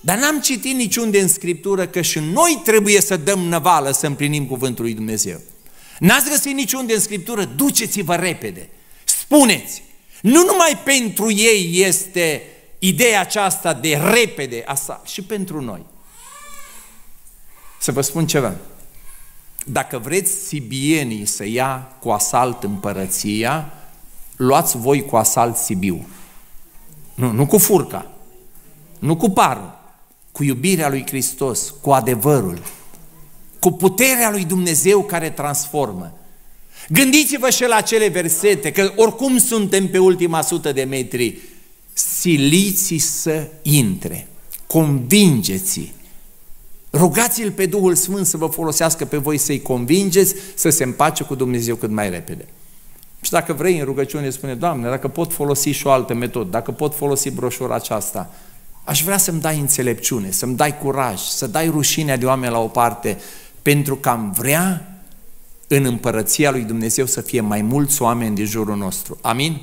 Dar n-am citit niciunde în Scriptură că și noi trebuie să dăm năvală să împlinim cuvântul lui Dumnezeu. N-ați găsit niciunde în Scriptură? Duceți-vă repede. Spuneți. Nu numai pentru ei este ideea aceasta de repede, asta, și pentru noi. Să vă spun ceva. Dacă vreți sibienii să ia cu asalt împărăția, luați voi cu asalt Sibiu. Nu, nu cu furca, nu cu parul, cu iubirea lui Hristos, cu adevărul, cu puterea lui Dumnezeu care transformă. Gândiți-vă și la acele versete, că oricum suntem pe ultima sută de metri, siliți să intre, convingeți Rugați-L pe Duhul Sfânt să vă folosească pe voi să-i convingeți să se împace cu Dumnezeu cât mai repede. Și dacă vrei în rugăciune, spune, Doamne, dacă pot folosi și o altă metodă, dacă pot folosi broșura aceasta, aș vrea să-mi dai înțelepciune, să-mi dai curaj, să dai rușinea de oameni la o parte, pentru că am vrea în împărăția lui Dumnezeu să fie mai mulți oameni din jurul nostru. Amin?